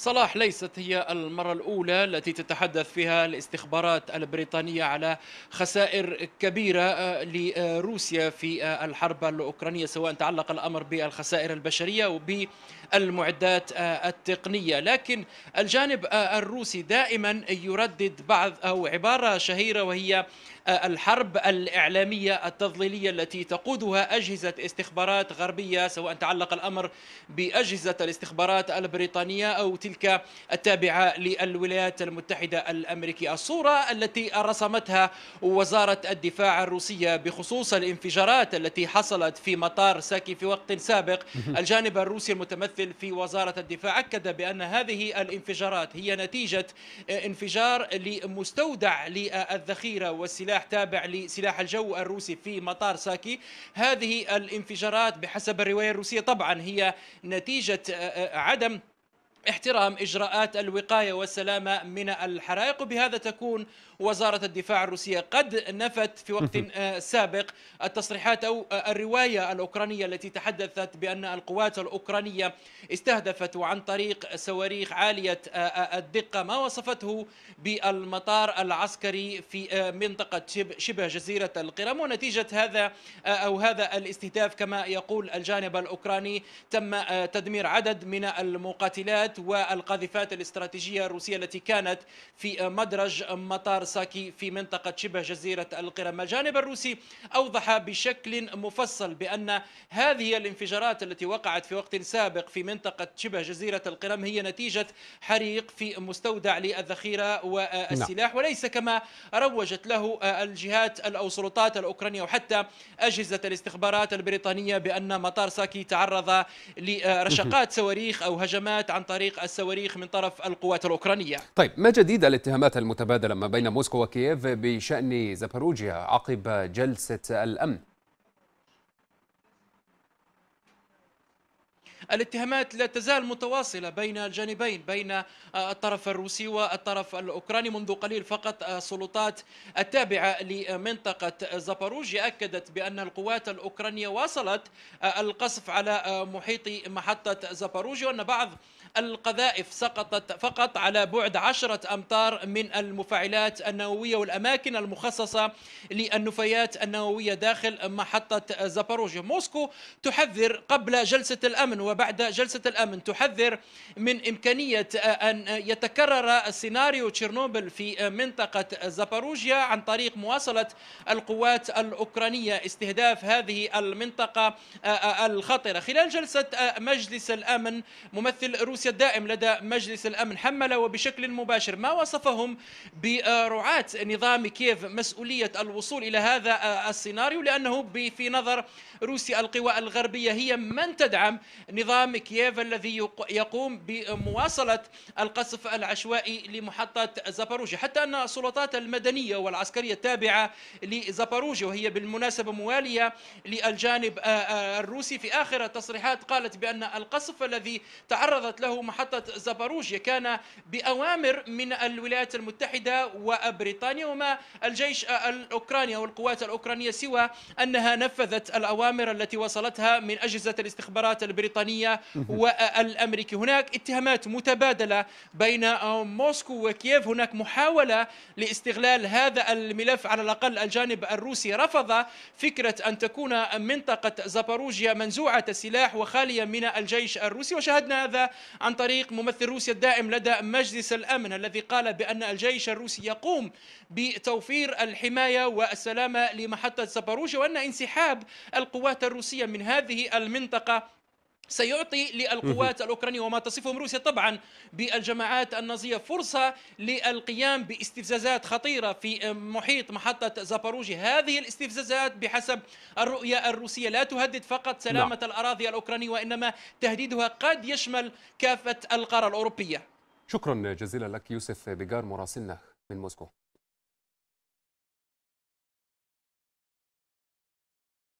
صلاح ليست هي المرة الأولى التي تتحدث فيها الاستخبارات البريطانية على خسائر كبيرة آه، لروسيا في آه، الحرب الأوكرانية سواء تعلق الأمر بالخسائر البشرية وبالمعدات آه، التقنية. لكن الجانب الروسي دائما يردد بعض أو عبارة شهيرة وهي الحرب الإعلامية التضليلية التي تقودها أجهزة استخبارات غربية سواء تعلق الأمر بأجهزة الاستخبارات البريطانية أو تلك التابعة للولايات المتحدة الأمريكية. الصورة التي رسمتها وزارة الدفاع الروسية بخصوص الانفجارات التي حصلت في مطار ساكي في وقت سابق الجانب الروسي المتمثل في وزارة الدفاع أكد بأن هذه الانفجارات هي نتيجة انفجار لمستودع للذخيرة والسلاح تابع لسلاح الجو الروسي في مطار ساكي. هذه الانفجارات بحسب الرواية الروسية طبعا هي نتيجة عدم احترام إجراءات الوقاية والسلامه من الحرائق. وبهذا تكون وزارة الدفاع الروسية قد نفت في وقت آه، سابق التصريحات أو آه، الرواية الأوكرانية التي تحدثت بأن القوات الأوكرانية استهدفت عن طريق صواريخ عالية آه، الدقة ما وصفته بالمطار العسكري في منطقة شبه جزيرة القرم. ونتيجة هذا أو هذا الاستهداف كما يقول الجانب الأوكراني تم تدمير عدد من المقاتلات والقاذفات الاستراتيجية الروسية التي كانت في مدرج مطار ساكي في منطقة شبه جزيرة القرم الجانب الروسي أوضح بشكل مفصل بأن هذه الانفجارات التي وقعت في وقت سابق في منطقة شبه جزيرة القرم هي نتيجة حريق في مستودع للذخيرة والسلاح نعم. وليس كما روجت له الجهات أو السلطات الأوكرانية وحتى أجهزة الاستخبارات البريطانية بأن مطار ساكي تعرض لرشقات صواريخ أو هجمات عن طريق تطبيق الصواريخ من طرف القوات الأوكرانية. طيب ما جديد الاتهامات المتبادلة ما بين موسكو وكييف بشأن زاباروجيا عقب جلسة الأمن؟ الاتهامات لا تزال متواصلة بين الجانبين بين آه، الطرف الروسي والطرف الأوكراني منذ قليل فقط السلطات آه، التابعة لمنطقة زاباروجيا أكدت بأن القوات الأوكرانية واصلت آه، القصف على محيط محطة زاباروجيا وأن بعض القذائف سقطت فقط على بعد عشرة أمتار من المفاعلات النووية والأماكن المخصصة للنفايات النووية داخل محطة زاباروجيا موسكو تحذر قبل جلسة الأمن وبعد جلسة الأمن تحذر من إمكانية أن يتكرر سيناريو تشيرنوبل في منطقة زاباروجيا عن طريق مواصلة القوات الأوكرانية استهداف هذه المنطقة الخطرة. خلال جلسة مجلس الأمن ممثل روسيا الدائم لدى مجلس الأمن حمل وبشكل مباشر ما وصفهم برعاة نظام كييف مسؤولية الوصول إلى هذا السيناريو لأنه في نظر روسيا القوى الغربية هي من تدعم نظام كييف الذي يقوم بمواصلة القصف العشوائي لمحطة زاباروجيا حتى أن السلطات المدنية والعسكرية التابعة لزاباروجيا وهي بالمناسبة موالية للجانب الروسي في آخر التصريحات قالت بأن القصف الذي تعرضت له محطة زاباروجيا كان بأوامر من الولايات المتحدة وبريطانيا وما الجيش الأوكراني والقوات الأوكرانية سوى أنها نفذت الأوامر التي وصلتها من أجهزة الاستخبارات البريطانية والأمريكي هناك اتهامات متبادلة بين موسكو وكييف. هناك محاولة لاستغلال هذا الملف على الأقل الجانب الروسي رفض فكرة أن تكون منطقة زاباروجيا منزوعة السلاح وخالية من الجيش الروسي. وشاهدنا هذا عن طريق ممثل روسيا الدائم لدى مجلس الأمن الذي قال بأن الجيش الروسي يقوم بتوفير الحماية والسلامة لمحطة زاباروجيا وأن انسحاب القوات الروسية من هذه المنطقة سيعطي للقوات الأوكرانية وما تصفهم روسيا طبعا بالجماعات النازية فرصة للقيام باستفزازات خطيرة في محيط محطة زاباروجي. هذه الاستفزازات بحسب الرؤية الروسية لا تهدد فقط سلامة لا. الأراضي الأوكرانية وإنما تهديدها قد يشمل كافة القارة الأوروبية. شكرا جزيلا لك يوسف بيجار مراسلنا من موسكو.